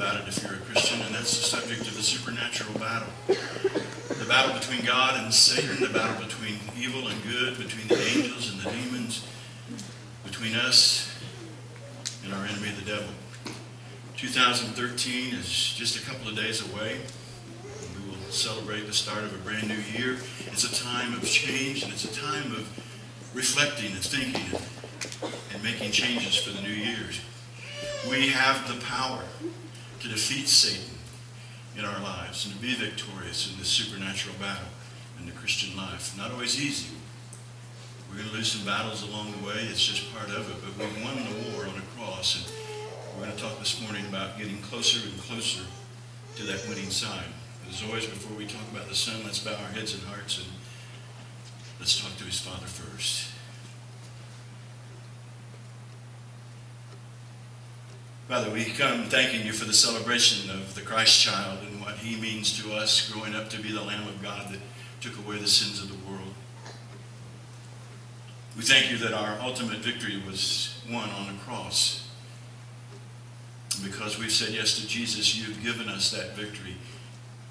about it if you're a Christian, and that's the subject of the supernatural battle. The battle between God and Satan, the battle between evil and good, between the angels and the demons, between us and our enemy, the devil. 2013 is just a couple of days away. We will celebrate the start of a brand new year. It's a time of change and it's a time of reflecting and thinking and, and making changes for the new years. We have the power to defeat Satan in our lives and to be victorious in this supernatural battle in the Christian life. Not always easy. We're going to lose some battles along the way. It's just part of it. But we won the war on a cross. And we're going to talk this morning about getting closer and closer to that winning side. As always, before we talk about the Son, let's bow our heads and hearts and let's talk to his Father first. Father, we come thanking you for the celebration of the Christ child and what he means to us growing up to be the Lamb of God that took away the sins of the world. We thank you that our ultimate victory was won on the cross. Because we've said yes to Jesus, you've given us that victory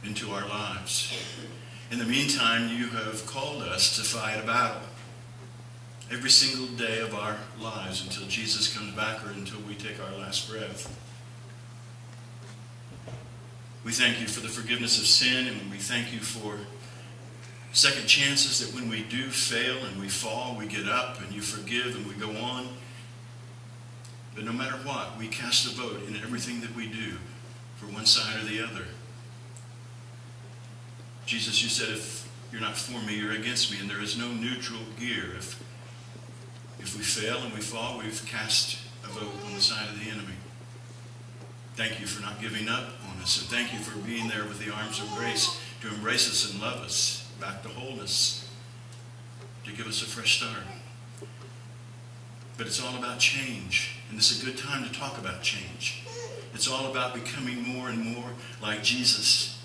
into our lives. In the meantime, you have called us to fight a battle every single day of our lives until Jesus comes back or until we take our last breath. We thank you for the forgiveness of sin and we thank you for second chances that when we do fail and we fall, we get up and you forgive and we go on. But no matter what, we cast a vote in everything that we do for one side or the other. Jesus, you said if you're not for me, you're against me, and there is no neutral gear. If, if we fail and we fall, we've cast a vote on the side of the enemy. Thank you for not giving up on us, and thank you for being there with the arms of grace to embrace us and love us back to wholeness, to give us a fresh start. But it's all about change. And this is a good time to talk about change. It's all about becoming more and more like Jesus.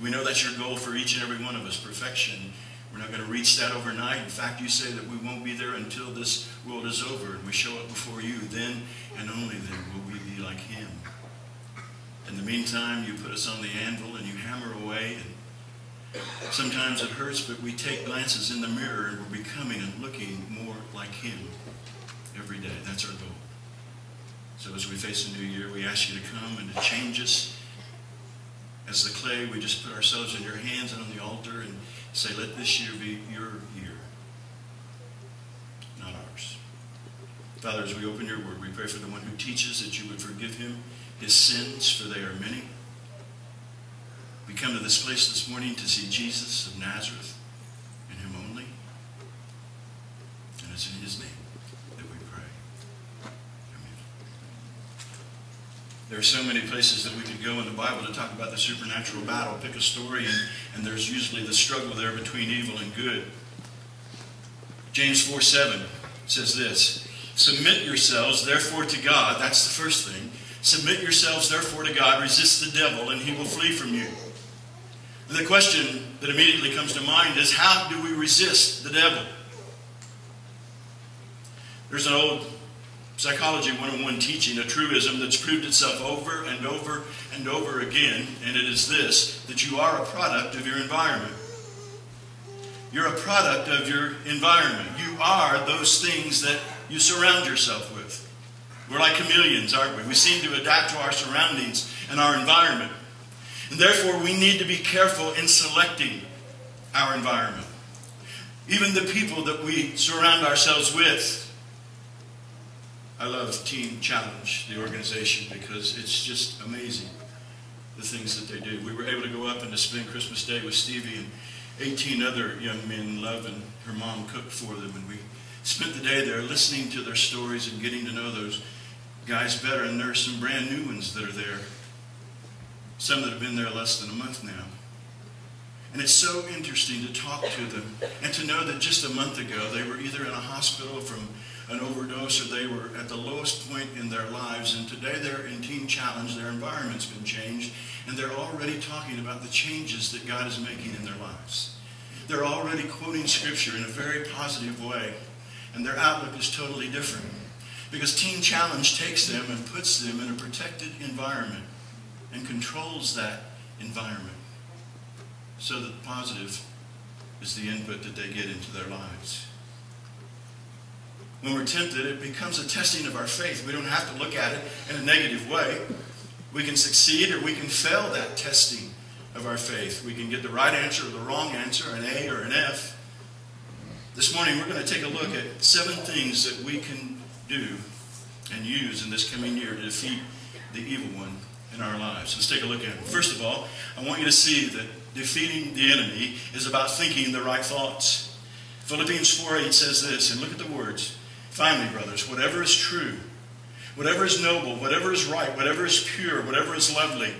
We know that's your goal for each and every one of us, perfection. We're not going to reach that overnight. In fact, you say that we won't be there until this world is over and we show up before you. Then and only then will we be like him. In the meantime, you put us on the anvil and you hammer away. And sometimes it hurts, but we take glances in the mirror and we're becoming and looking more like him every day. That's our goal. So as we face a new year, we ask you to come and to change us. As the clay, we just put ourselves in your hands and on the altar and say, let this year be your year, not ours. Father, as we open your word, we pray for the one who teaches that you would forgive him his sins, for they are many. We come to this place this morning to see Jesus of Nazareth and him only. And it's in his name that we pray. Amen. There are so many places that we could go in the Bible to talk about the supernatural battle. Pick a story, and, and there's usually the struggle there between evil and good. James 4 7 says this Submit yourselves, therefore, to God. That's the first thing. Submit yourselves, therefore, to God. Resist the devil, and he will flee from you. The question that immediately comes to mind is how do we resist the devil? There's an old Psychology 101 teaching, a truism that's proved itself over and over and over again, and it is this that you are a product of your environment. You're a product of your environment. You are those things that you surround yourself with. We're like chameleons, aren't we? We seem to adapt to our surroundings and our environment. And therefore, we need to be careful in selecting our environment. Even the people that we surround ourselves with I love Teen Challenge, the organization, because it's just amazing the things that they do. We were able to go up and to spend Christmas Day with Stevie and 18 other young men, Love and her mom cooked for them, and we spent the day there listening to their stories and getting to know those guys better. And there are some brand new ones that are there, some that have been there less than a month now. And it's so interesting to talk to them and to know that just a month ago they were either in a hospital from an overdose or they were at the lowest point in their lives. And today they're in Teen Challenge. Their environment's been changed. And they're already talking about the changes that God is making in their lives. They're already quoting Scripture in a very positive way. And their outlook is totally different. Because Teen Challenge takes them and puts them in a protected environment and controls that environment so that the positive is the input that they get into their lives. When we're tempted, it becomes a testing of our faith. We don't have to look at it in a negative way. We can succeed or we can fail that testing of our faith. We can get the right answer or the wrong answer, an A or an F. This morning, we're going to take a look at seven things that we can do and use in this coming year to defeat the evil one in our lives. Let's take a look at them. First of all, I want you to see that defeating the enemy is about thinking the right thoughts. Philippians 4 8 says this, and look at the words. Finally, brothers, whatever is true, whatever is noble, whatever is right, whatever is pure, whatever is lovely,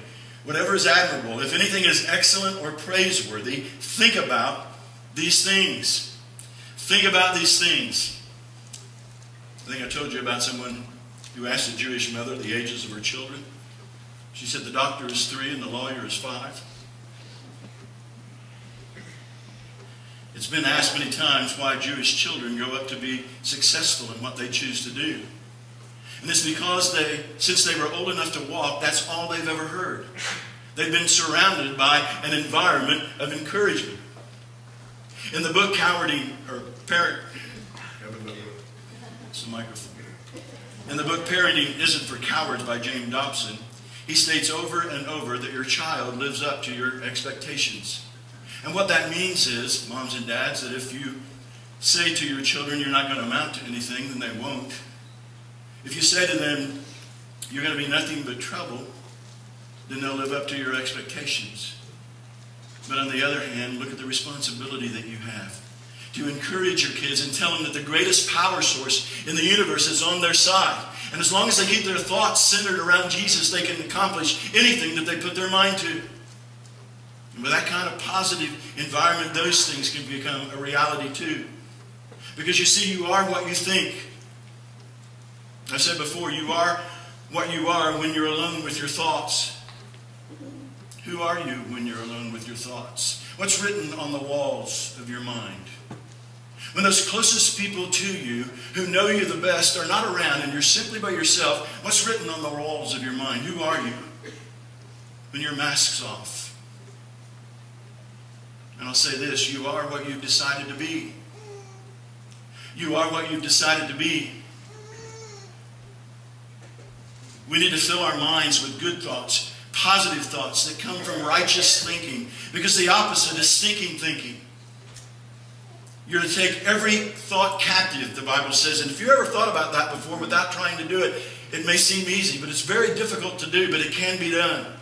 whatever is admirable, if anything is excellent or praiseworthy, think about these things. Think about these things. I think I told you about someone who asked a Jewish mother the ages of her children. She said the doctor is three and the lawyer is five. It's been asked many times why Jewish children grow up to be successful in what they choose to do. And it's because they, since they were old enough to walk, that's all they've ever heard. They've been surrounded by an environment of encouragement. In the book Cowarding, or Parent, it's the microphone. In the book Parenting Isn't for Cowards by James Dobson, he states over and over that your child lives up to your expectations. And what that means is, moms and dads, that if you say to your children you're not going to amount to anything, then they won't. If you say to them you're going to be nothing but trouble, then they'll live up to your expectations. But on the other hand, look at the responsibility that you have to encourage your kids and tell them that the greatest power source in the universe is on their side. And as long as they keep their thoughts centered around Jesus, they can accomplish anything that they put their mind to. And with that kind of positive environment, those things can become a reality too. Because you see, you are what you think. I said before, you are what you are when you're alone with your thoughts. Who are you when you're alone with your thoughts? What's written on the walls of your mind? When those closest people to you, who know you the best, are not around and you're simply by yourself, what's written on the walls of your mind? Who are you when your mask's off? And I'll say this you are what you've decided to be. You are what you've decided to be. We need to fill our minds with good thoughts, positive thoughts that come from righteous thinking, because the opposite is stinking thinking. You're to take every thought captive, the Bible says. And if you ever thought about that before without trying to do it, it may seem easy, but it's very difficult to do, but it can be done.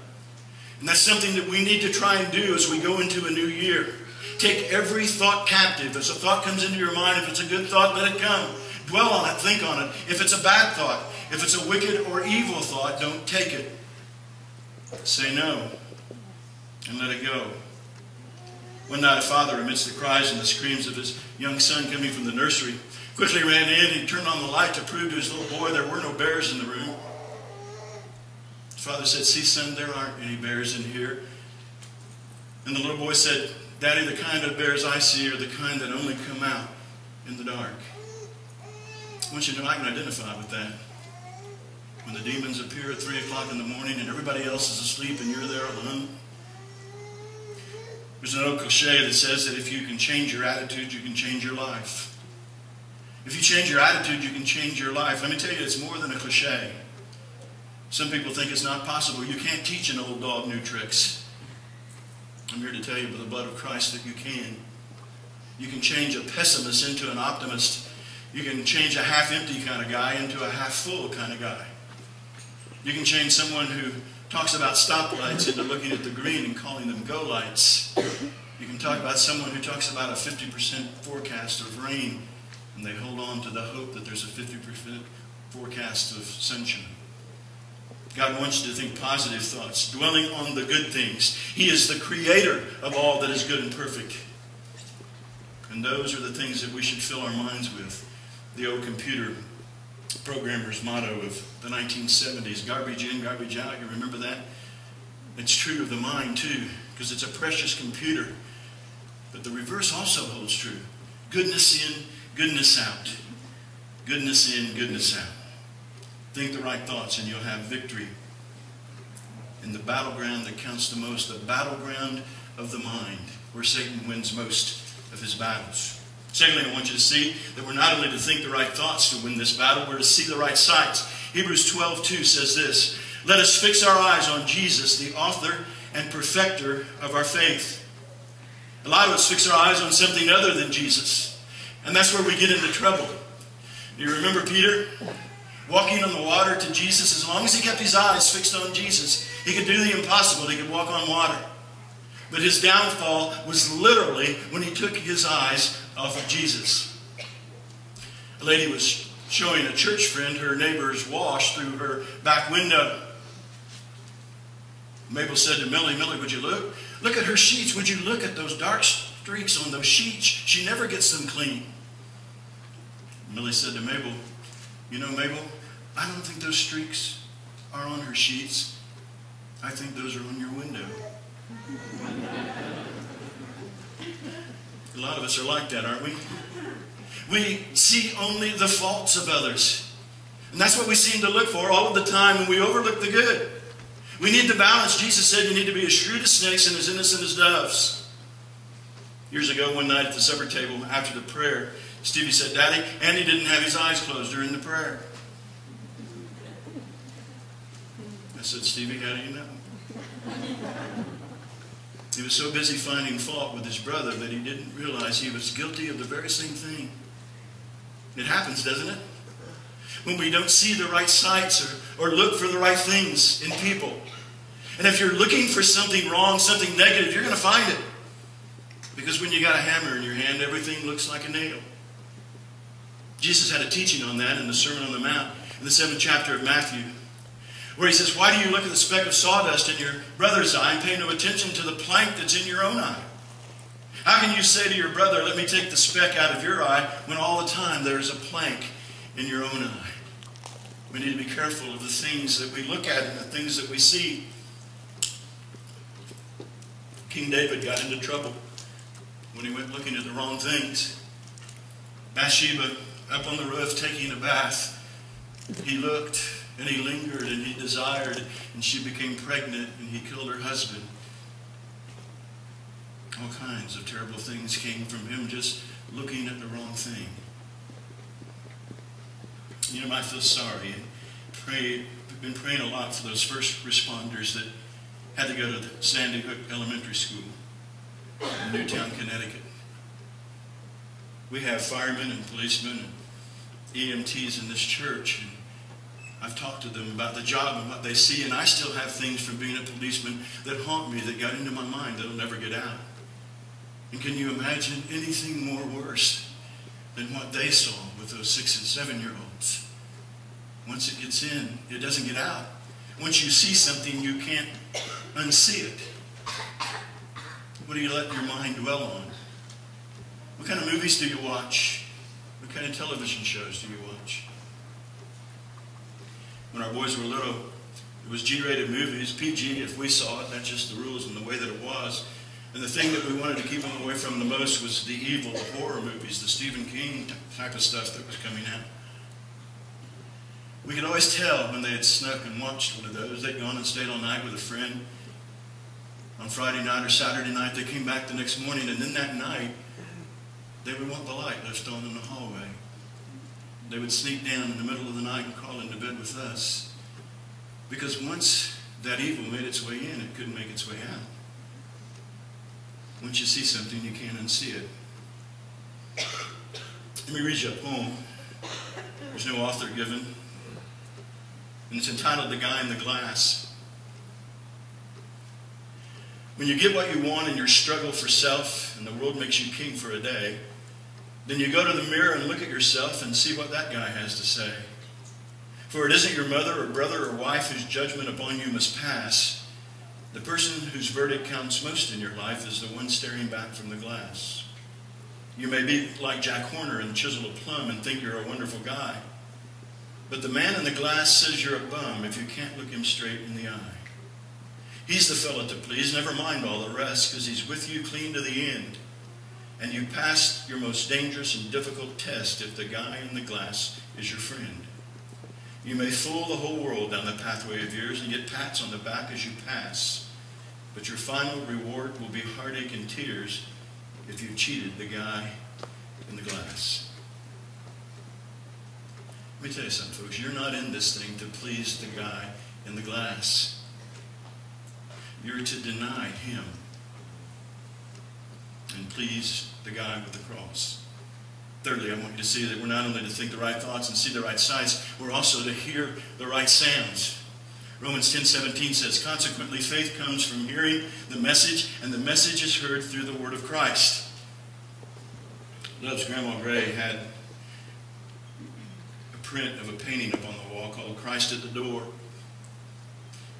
And that's something that we need to try and do as we go into a new year. Take every thought captive. As a thought comes into your mind, if it's a good thought, let it come. Dwell on it, think on it. If it's a bad thought, if it's a wicked or evil thought, don't take it. Say no and let it go. One night, a father, amidst the cries and the screams of his young son coming from the nursery, quickly ran in and turned on the light to prove to his little boy there were no bears in the room. Father said, See, son, there aren't any bears in here. And the little boy said, Daddy, the kind of bears I see are the kind that only come out in the dark. I want you to know I can identify with that. When the demons appear at 3 o'clock in the morning and everybody else is asleep and you're there alone. There's an old cliche that says that if you can change your attitude, you can change your life. If you change your attitude, you can change your life. Let me tell you, it's more than a cliche. Some people think it's not possible. You can't teach an old dog new tricks. I'm here to tell you by the blood of Christ that you can. You can change a pessimist into an optimist. You can change a half empty kind of guy into a half full kind of guy. You can change someone who talks about stoplights into looking at the green and calling them go lights. You can talk about someone who talks about a 50% forecast of rain and they hold on to the hope that there's a 50% forecast of sunshine. God wants you to think positive thoughts, dwelling on the good things. He is the creator of all that is good and perfect. And those are the things that we should fill our minds with. The old computer programmer's motto of the 1970s garbage in, garbage out. You remember that? It's true of the mind, too, because it's a precious computer. But the reverse also holds true goodness in, goodness out. Goodness in, goodness out. Think the right thoughts and you'll have victory in the battleground that counts the most, the battleground of the mind, where Satan wins most of his battles. Secondly, I want you to see that we're not only to think the right thoughts to win this battle, we're to see the right sights. Hebrews 12, 2 says this, Let us fix our eyes on Jesus, the author and perfecter of our faith. A lot of us fix our eyes on something other than Jesus. And that's where we get into trouble. Do you remember Peter? Walking on the water to Jesus, as long as he kept his eyes fixed on Jesus, he could do the impossible. He could walk on water. But his downfall was literally when he took his eyes off of Jesus. A lady was showing a church friend her neighbor's wash through her back window. Mabel said to Millie, Millie, would you look? Look at her sheets. Would you look at those dark streaks on those sheets? She never gets them clean. Millie said to Mabel, You know, Mabel, I don't think those streaks are on her sheets. I think those are on your window. A lot of us are like that, aren't we? We see only the faults of others. And that's what we seem to look for all of the time, and we overlook the good. We need to balance. Jesus said you need to be as shrewd as snakes and as innocent as doves. Years ago, one night at the supper table, after the prayer, Stevie said, Daddy, Andy didn't have his eyes closed during the prayer. I said, Stevie, how do you know? He was so busy finding fault with his brother that he didn't realize he was guilty of the very same thing. It happens, doesn't it? When we don't see the right sights or, or look for the right things in people. And if you're looking for something wrong, something negative, you're going to find it. Because when you got a hammer in your hand, everything looks like a nail. Jesus had a teaching on that in the Sermon on the Mount in the seventh chapter of Matthew, where he says, Why do you look at the speck of sawdust in your brother's eye and pay no attention to the plank that's in your own eye? How can you say to your brother, Let me take the speck out of your eye, when all the time there is a plank in your own eye? We need to be careful of the things that we look at and the things that we see. King David got into trouble when he went looking at the wrong things. Bathsheba, up on the roof taking a bath, he looked and he lingered and he desired, and she became pregnant and he killed her husband. All kinds of terrible things came from him just looking at the wrong thing. You know, I feel sorry and pray, I've been praying a lot for those first responders that had to go to Sandy Hook Elementary School in Newtown, Connecticut. We have firemen and policemen and EMTs in this church, and I've talked to them about the job and what they see, and I still have things from being a policeman that haunt me, that got into my mind that'll never get out. And can you imagine anything more worse than what they saw with those six and seven year olds? Once it gets in, it doesn't get out. Once you see something, you can't unsee it. What do you let your mind dwell on? What kind of movies do you watch? What kind of television shows do you watch? When our boys were little, it was G-rated movies, PG if we saw it, that's just the rules and the way that it was. And the thing that we wanted to keep them away from the most was the evil, the horror movies, the Stephen King type of stuff that was coming out. We could always tell when they had snuck and watched one of those. They'd gone and stayed all night with a friend. On Friday night or Saturday night, they came back the next morning, and then that night, they would want the light left on in the hallway. They would sneak down in the middle of the night and crawl into bed with us. Because once that evil made its way in, it couldn't make its way out. Once you see something, you can't unsee it. Let me read you a poem. There's no author given. And it's entitled The Guy in the Glass. When you get what you want in your struggle for self and the world makes you king for a day, then you go to the mirror and look at yourself and see what that guy has to say. For it isn't your mother or brother or wife whose judgment upon you must pass. The person whose verdict counts most in your life is the one staring back from the glass. You may be like Jack Horner and chisel a plum and think you're a wonderful guy. But the man in the glass says you're a bum if you can't look him straight in the eye. He's the fellow to please, never mind all the rest, because he's with you clean to the end. And you passed your most dangerous and difficult test if the guy in the glass is your friend. You may fool the whole world down the pathway of yours and get pats on the back as you pass, but your final reward will be heartache and tears if you've cheated the guy in the glass. Let me tell you something, folks. You're not in this thing to please the guy in the glass. You're to deny him and please the guy with the cross. Thirdly, I want you to see that we're not only to think the right thoughts and see the right sights, we're also to hear the right sounds. Romans 10 17 says, Consequently, faith comes from hearing the message, and the message is heard through the word of Christ. Love's Grandma Gray had a print of a painting up on the wall called Christ at the Door.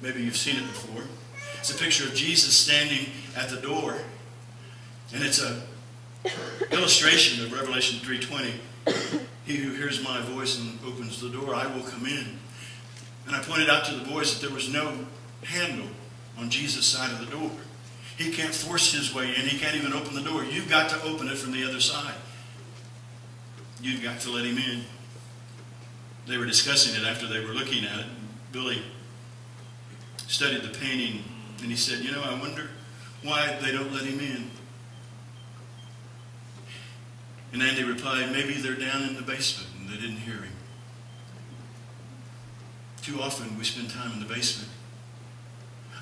Maybe you've seen it before. It's a picture of Jesus standing at the door. And it's a illustration of Revelation 3.20. He who hears my voice and opens the door, I will come in. And I pointed out to the boys that there was no handle on Jesus' side of the door. He can't force his way in. He can't even open the door. You've got to open it from the other side. You've got to let him in. They were discussing it after they were looking at it. Billy studied the painting and he said, You know, I wonder why they don't let him in. And Andy replied, Maybe they're down in the basement and they didn't hear him. Too often we spend time in the basement.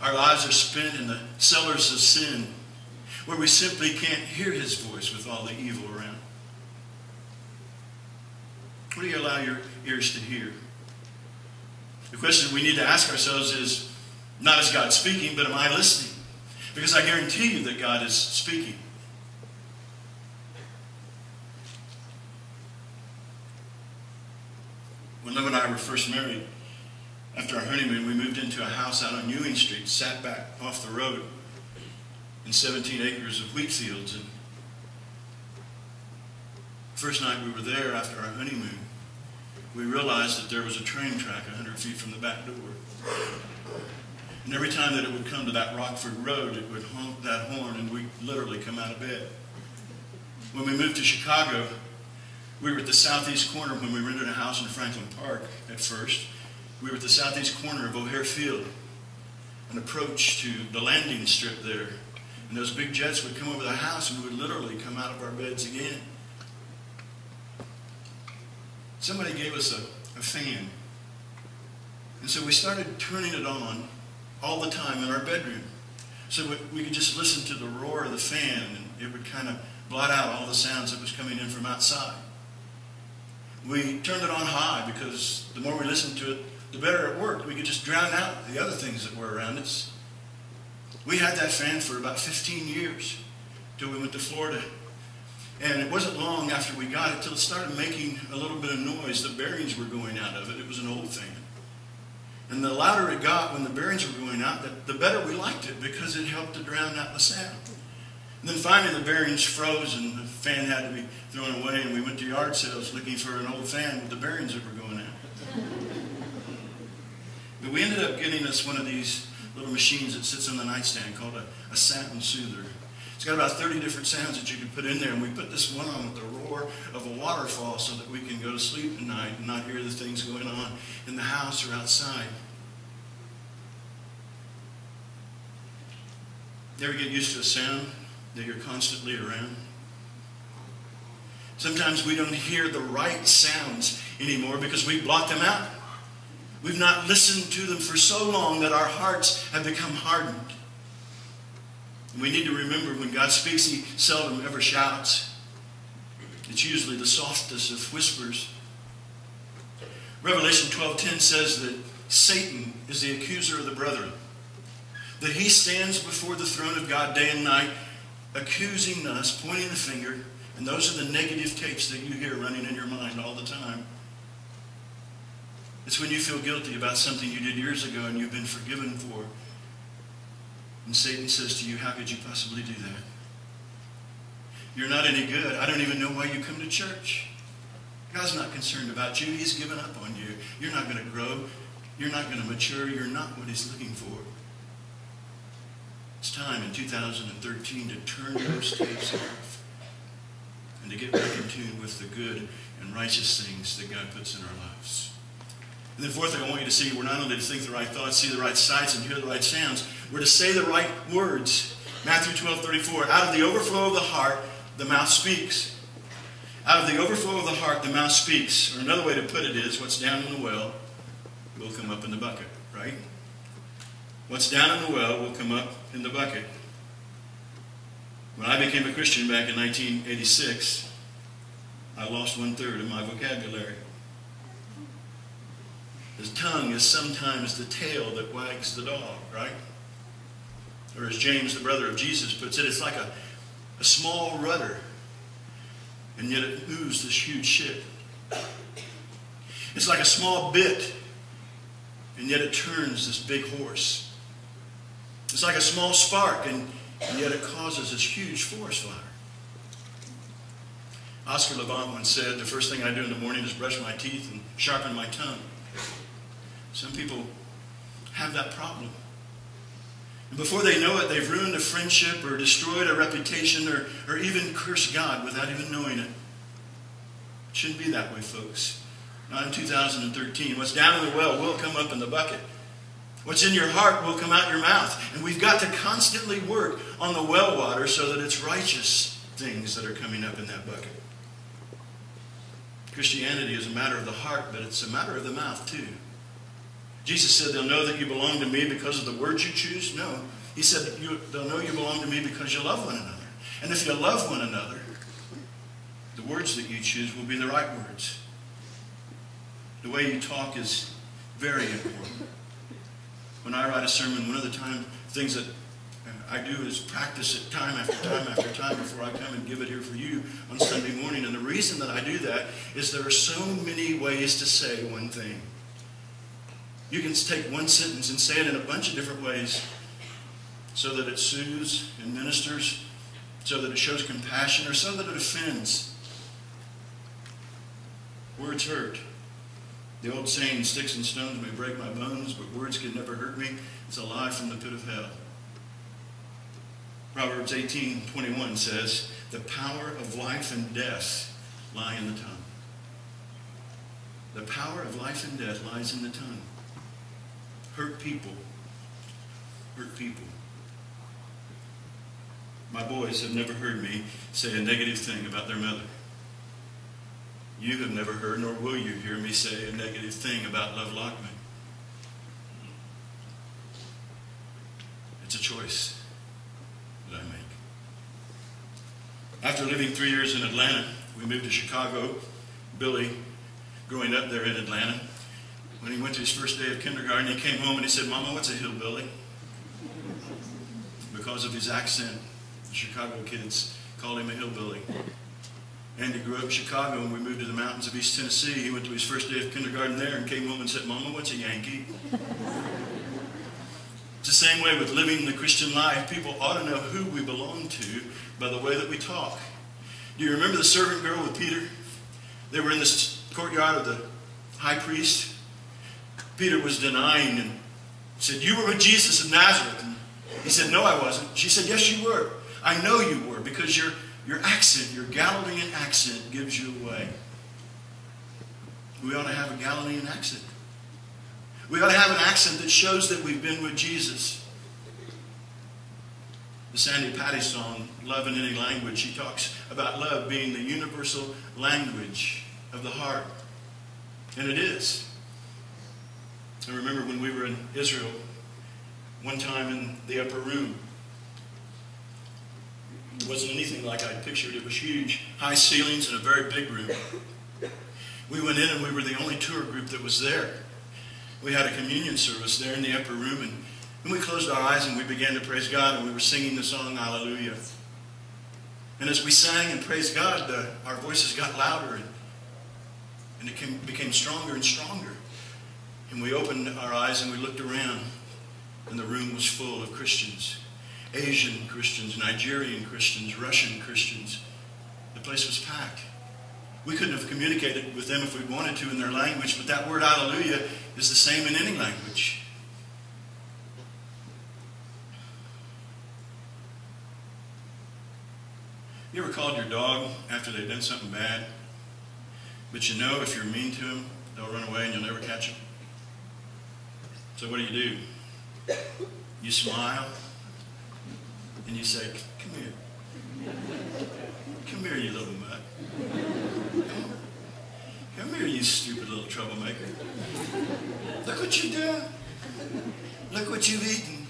Our lives are spent in the cellars of sin where we simply can't hear his voice with all the evil around. What do you allow your ears to hear? The question we need to ask ourselves is not is God speaking, but am I listening? Because I guarantee you that God is speaking. Liv and I were first married, after our honeymoon, we moved into a house out on Ewing Street, sat back off the road in 17 acres of wheat fields. And first night we were there after our honeymoon, we realized that there was a train track 100 feet from the back door. And every time that it would come to that Rockford Road, it would honk that horn, and we'd literally come out of bed. When we moved to Chicago, we were at the southeast corner when we rented a house in Franklin Park at first. We were at the southeast corner of O'Hare Field, an approach to the landing strip there. And those big jets would come over the house, and we would literally come out of our beds again. Somebody gave us a, a fan. And so we started turning it on all the time in our bedroom. So we, we could just listen to the roar of the fan, and it would kind of blot out all the sounds that was coming in from outside. We turned it on high because the more we listened to it, the better it worked. We could just drown out the other things that were around us. We had that fan for about 15 years till we went to Florida. And it wasn't long after we got it till it started making a little bit of noise. The bearings were going out of it. It was an old fan. And the louder it got when the bearings were going out, the, the better we liked it because it helped to drown out the sound. And then finally the bearings froze and the fan had to be thrown away and we went to yard sales looking for an old fan with the bearings that were going out. But we ended up getting us one of these little machines that sits on the nightstand called a, a satin soother. It's got about 30 different sounds that you can put in there, and we put this one on with the roar of a waterfall so that we can go to sleep at night and not hear the things going on in the house or outside. You ever get used to a sound that you're constantly around? Sometimes we don't hear the right sounds anymore because we block them out. We've not listened to them for so long that our hearts have become hardened. And we need to remember when God speaks, He seldom ever shouts. It's usually the softest of whispers. Revelation 12:10 says that Satan is the accuser of the brethren. That he stands before the throne of God day and night, accusing us, pointing the finger, and those are the negative tapes that you hear running in your mind all the time. It's when you feel guilty about something you did years ago and you've been forgiven for. And Satan says to you, How could you possibly do that? You're not any good. I don't even know why you come to church. God's not concerned about you. He's given up on you. You're not going to grow. You're not going to mature. You're not what He's looking for. It's time in 2013 to turn those tapes off and to get back in tune with the good and righteous things that God puts in our lives. And then fourthly, I want you to see we're not only to think the right thoughts, see the right sights, and hear the right sounds, we're to say the right words. Matthew 12, 34. Out of the overflow of the heart, the mouth speaks. Out of the overflow of the heart, the mouth speaks. Or another way to put it is, what's down in the well will come up in the bucket, right? What's down in the well will come up in the bucket. When I became a Christian back in 1986, I lost one third of my vocabulary. The tongue is sometimes the tail that wags the dog, right? Or as James, the brother of Jesus, puts it, it's like a, a small rudder, and yet it moves this huge ship. It's like a small bit, and yet it turns this big horse. It's like a small spark, and, and yet it causes this huge forest fire. Oscar Levant once said, The first thing I do in the morning is brush my teeth and sharpen my tongue. Some people have that problem. And before they know it, they've ruined a friendship or destroyed a reputation or, or even cursed God without even knowing it. It shouldn't be that way, folks. Not in 2013. What's down in the well will come up in the bucket. What's in your heart will come out your mouth. And we've got to constantly work on the well water so that it's righteous things that are coming up in that bucket. Christianity is a matter of the heart, but it's a matter of the mouth too. Jesus said, They'll know that you belong to me because of the words you choose. No. He said, They'll know you belong to me because you love one another. And if you love one another, the words that you choose will be the right words. The way you talk is very important. When I write a sermon, one of the time things that uh, I do is practice it time after time after time before I come and give it here for you on Sunday morning. And the reason that I do that is there are so many ways to say one thing. You can take one sentence and say it in a bunch of different ways so that it soothes and ministers, so that it shows compassion, or so that it offends. Words hurt. The old saying, sticks and stones may break my bones, but words can never hurt me, is a lie from the pit of hell. Proverbs 18, 21 says, the power of life and death lie in the tongue. The power of life and death lies in the tongue. Hurt people. Hurt people. My boys have never heard me say a negative thing about their mother. You have never heard, nor will you hear me say a negative thing about Love Lockman. It's a choice that I make. After living three years in Atlanta, we moved to Chicago. Billy, growing up there in Atlanta, when he went to his first day of kindergarten, he came home and he said, Mama, what's a hillbilly? Because of his accent, the Chicago kids called him a hillbilly. Andy grew up in Chicago and we moved to the mountains of East Tennessee. He went to his first day of kindergarten there and came home and said, Mama, what's a Yankee? it's the same way with living the Christian life. People ought to know who we belong to by the way that we talk. Do you remember the servant girl with Peter? They were in the courtyard of the high priest. Peter was denying and said, You were with Jesus of Nazareth. And he said, No, I wasn't. She said, Yes, you were. I know you were because your, your accent, your Galilean accent, gives you away. We ought to have a Galilean accent. We ought to have an accent that shows that we've been with Jesus. The Sandi Patty song, Love in Any Language, she talks about love being the universal language of the heart. And it is. I remember when we were in Israel, one time in the upper room. It wasn't anything like I pictured. It was huge, high ceilings and a very big room. We went in and we were the only tour group that was there. We had a communion service there in the upper room and, we closed our eyes and we began to praise God and we were singing the song Hallelujah. And as we sang and praised God, our voices got louder and, and it came, became stronger and stronger. And we opened our eyes and we looked around, and the room was full of Christians Asian Christians, Nigerian Christians, Russian Christians. The place was packed. We couldn't have communicated with them if we wanted to in their language, but that word hallelujah is the same in any language. You ever called your dog after they've done something bad? But you know if you're mean to them, they'll run away and you'll never catch them. So what do you do? You smile and you say, come here. Come here, you little mutt. Come here, you stupid little troublemaker. Look what you've done. Look what you've eaten.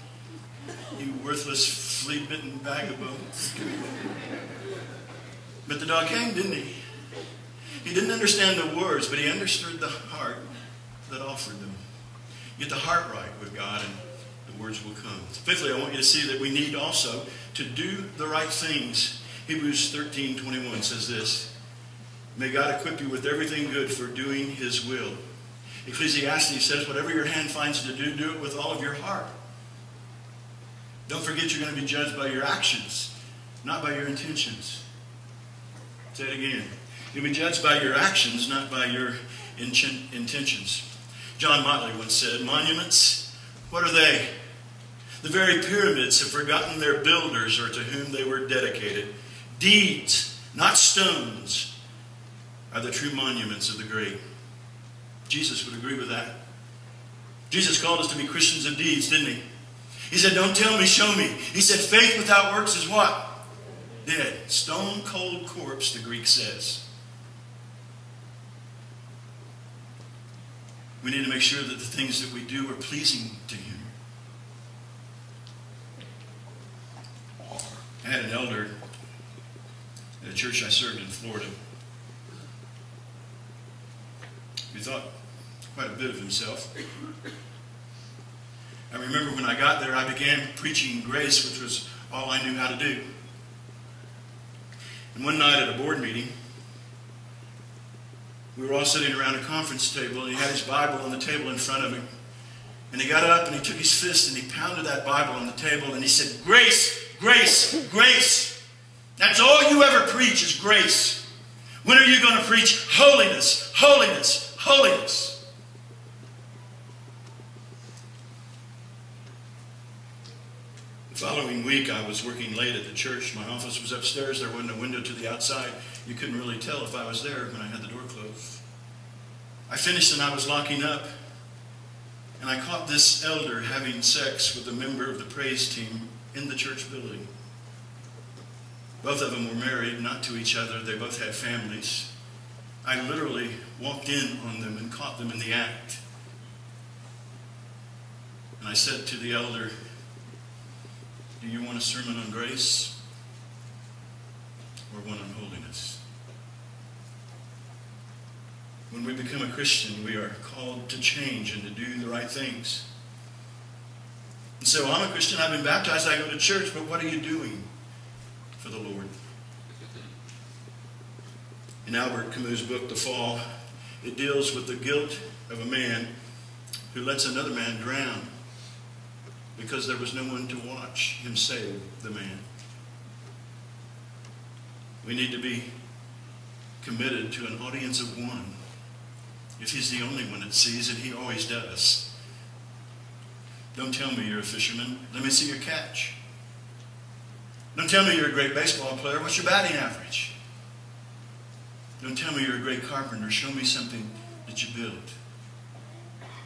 You worthless, flea-bitten vagabond. But the dog came, didn't he? He didn't understand the words, but he understood the heart that offered them. Get the heart right with God and words will come. Fifthly, I want you to see that we need also to do the right things. Hebrews 13, 21 says this. May God equip you with everything good for doing his will. Ecclesiastes says, whatever your hand finds to do, do it with all of your heart. Don't forget you're going to be judged by your actions, not by your intentions. Say it again. You'll be judged by your actions, not by your intentions. John Motley once said, Monuments, what are they? The very pyramids have forgotten their builders or to whom they were dedicated. Deeds, not stones, are the true monuments of the great. Jesus would agree with that. Jesus called us to be Christians of deeds, didn't he? He said, Don't tell me, show me. He said, Faith without works is what? Dead. Stone cold corpse, the Greek says. We need to make sure that the things that we do are pleasing to Him. I had an elder at a church I served in Florida who thought quite a bit of himself. I remember when I got there, I began preaching grace, which was all I knew how to do. And one night at a board meeting, we were all sitting around a conference table, and he had his Bible on the table in front of him. And he got up and he took his fist and he pounded that Bible on the table and he said, Grace, Grace, grace. That's all you ever preach is grace. When are you going to preach holiness, holiness, holiness? The following week, I was working late at the church. My office was upstairs. There wasn't a window to the outside. You couldn't really tell if I was there when I had the door closed. I finished and I was locking up. And I caught this elder having sex with a member of the praise team in the church building. Both of them were married, not to each other. They both had families. I literally walked in on them and caught them in the act. And I said to the elder, Do you want a sermon on grace or one on holiness? When we become a Christian, we are called to change and to do the right things. And so I'm a Christian, I've been baptized, I go to church, but what are you doing for the Lord? In Albert Camus' book, The Fall, it deals with the guilt of a man who lets another man drown because there was no one to watch him save the man. We need to be committed to an audience of one. If he's the only one that sees it, he always does. Don't tell me you're a fisherman. Let me see your catch. Don't tell me you're a great baseball player. What's your batting average? Don't tell me you're a great carpenter. Show me something that you built.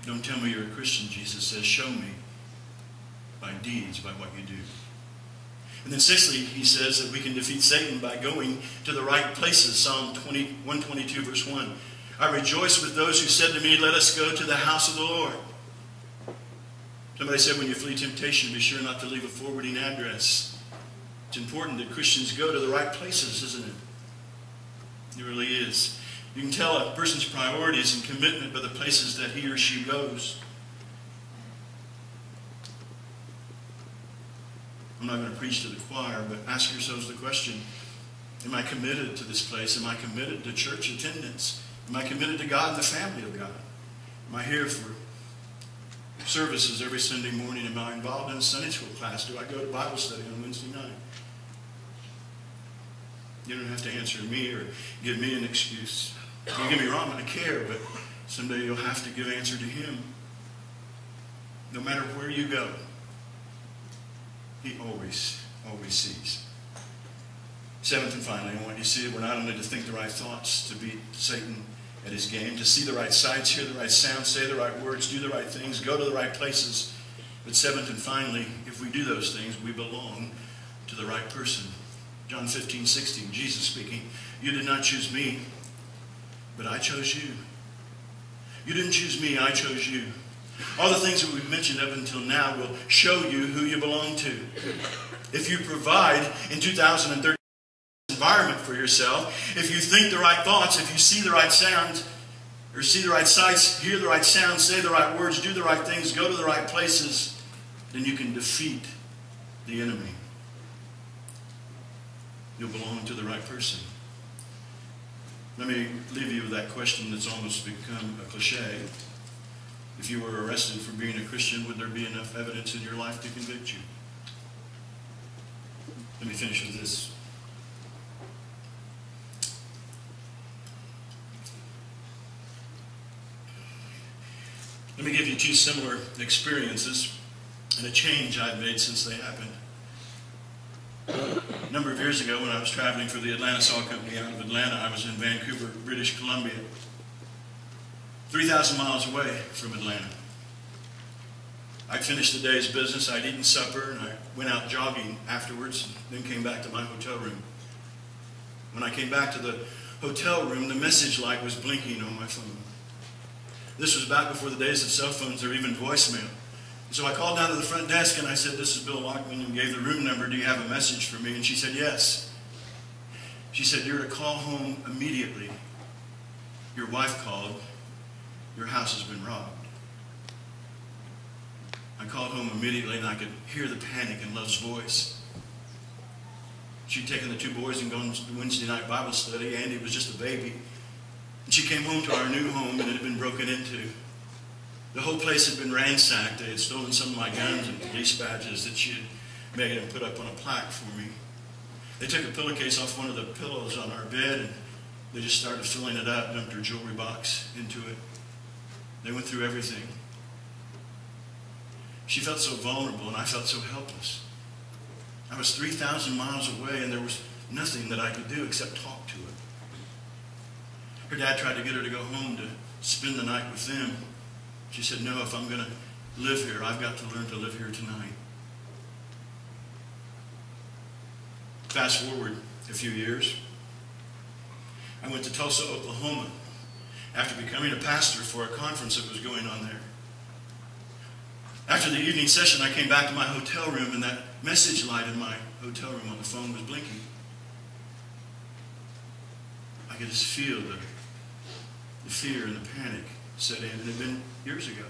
Don't tell me you're a Christian, Jesus says. Show me by deeds, by what you do. And then sixthly, he says that we can defeat Satan by going to the right places. Psalm 20, 122, verse 1. I rejoice with those who said to me, Let us go to the house of the Lord. Somebody said when you flee temptation, be sure not to leave a forwarding address. It's important that Christians go to the right places, isn't it? It really is. You can tell a person's priorities and commitment by the places that he or she goes. I'm not going to preach to the choir, but ask yourselves the question Am I committed to this place? Am I committed to church attendance? Am I committed to God and the family of God? Am I here for services every Sunday morning? Am I involved in a Sunday school class? Do I go to Bible study on Wednesday night? You don't have to answer me or give me an excuse. Don't get me wrong, I care, but someday you'll have to give answer to Him. No matter where you go, He always, always sees. Seventh and finally, I want you to see that we're not only to think the right thoughts, to beat Satan at his game, to see the right sights, hear the right sounds, say the right words, do the right things, go to the right places. But seventh and finally, if we do those things, we belong to the right person. John 15, 16, Jesus speaking, You did not choose me, but I chose you. You didn't choose me, I chose you. All the things that we've mentioned up until now will show you who you belong to. If you provide in 2013 environment for yourself, if you think the right thoughts, if you see the right sounds, or see the right sights, hear the right sounds, say the right words, do the right things, go to the right places, then you can defeat the enemy. You'll belong to the right person. Let me leave you with that question that's almost become a cliche. If you were arrested for being a Christian, would there be enough evidence in your life to convict you? Let me finish with this. Let me give you two similar experiences and a change I've made since they happened. A number of years ago, when I was traveling for the Atlanta Saw Company out of Atlanta, I was in Vancouver, British Columbia, 3,000 miles away from Atlanta. I'd finished the day's business, I'd eaten supper, and I went out jogging afterwards, and then came back to my hotel room. When I came back to the hotel room, the message light was blinking on my phone. This was back before the days of cell phones or even voicemail. So I called down to the front desk and I said, This is Bill Lockman, and gave the room number. Do you have a message for me? And she said, Yes. She said, You're to call home immediately. Your wife called. Your house has been robbed. I called home immediately and I could hear the panic in Love's voice. She'd taken the two boys and gone to Wednesday night Bible study. Andy was just a baby. She came home to our new home and it had been broken into. The whole place had been ransacked. They had stolen some of my guns and police badges that she had made and put up on a plaque for me. They took a pillowcase off one of the pillows on our bed and they just started filling it up, dumped her jewelry box into it. They went through everything. She felt so vulnerable and I felt so helpless. I was 3,000 miles away, and there was nothing that I could do except talk to her. Her dad tried to get her to go home to spend the night with them. She said, No, if I'm going to live here, I've got to learn to live here tonight. Fast forward a few years. I went to Tulsa, Oklahoma, after becoming a pastor for a conference that was going on there. After the evening session, I came back to my hotel room, and that message light in my hotel room on the phone was blinking. I could just feel the, the fear and the panic set in. It had been years ago.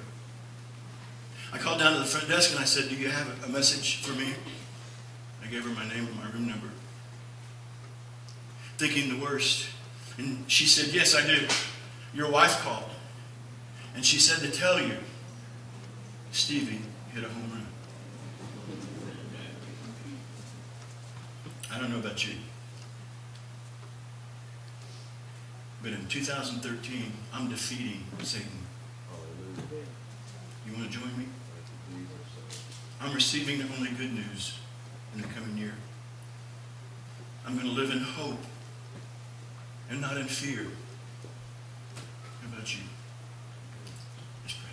I called down to the front desk and I said, Do you have a message for me? I gave her my name and my room number. Thinking the worst. And she said, Yes, I do. Your wife called. And she said to tell you, Stevie hit a home run. I don't know about you. But in 2013, I'm defeating Satan. You want to join me? I'm receiving the only good news in the coming year. I'm going to live in hope and not in fear. How about you? Let's pray.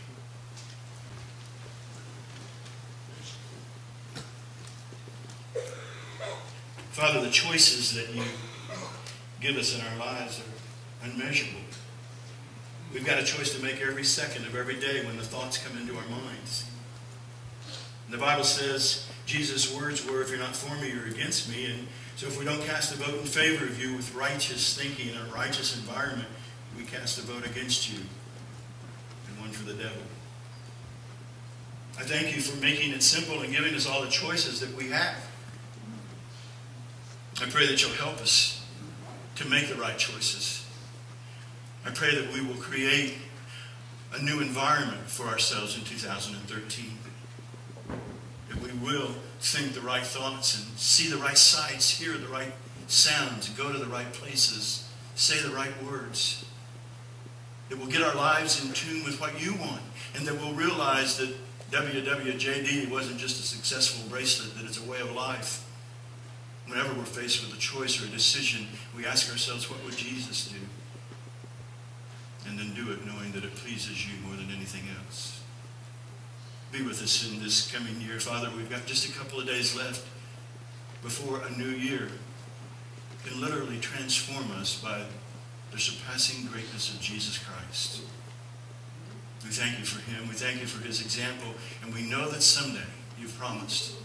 Father, the choices that you give us in our lives are unmeasurable. We've got a choice to make every second of every day when the thoughts come into our minds. And the Bible says Jesus' words were, if you're not for me, you're against me. And so if we don't cast a vote in favor of you with righteous thinking and a righteous environment, we cast a vote against you and one for the devil. I thank you for making it simple and giving us all the choices that we have. I pray that you'll help us to make the right choices. I pray that we will create a new environment for ourselves in 2013. That we will think the right thoughts and see the right sights, hear the right sounds, go to the right places, say the right words. That we'll get our lives in tune with what you want, and that we'll realize that WWJD wasn't just a successful bracelet, that it's a way of life. Whenever we're faced with a choice or a decision, we ask ourselves, what would Jesus do? And then do it knowing that it pleases you more than anything else. Be with us in this coming year. Father, we've got just a couple of days left before a new year can literally transform us by the surpassing greatness of Jesus Christ. We thank you for him. We thank you for his example. And we know that someday you've promised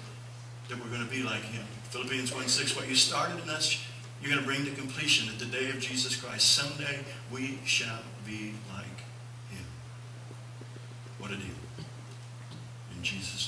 that we're going to be like him. Philippians 1 6, what you started in us, you're going to bring to completion at the day of Jesus Christ. Someday we shall be like him. What a deal. In Jesus'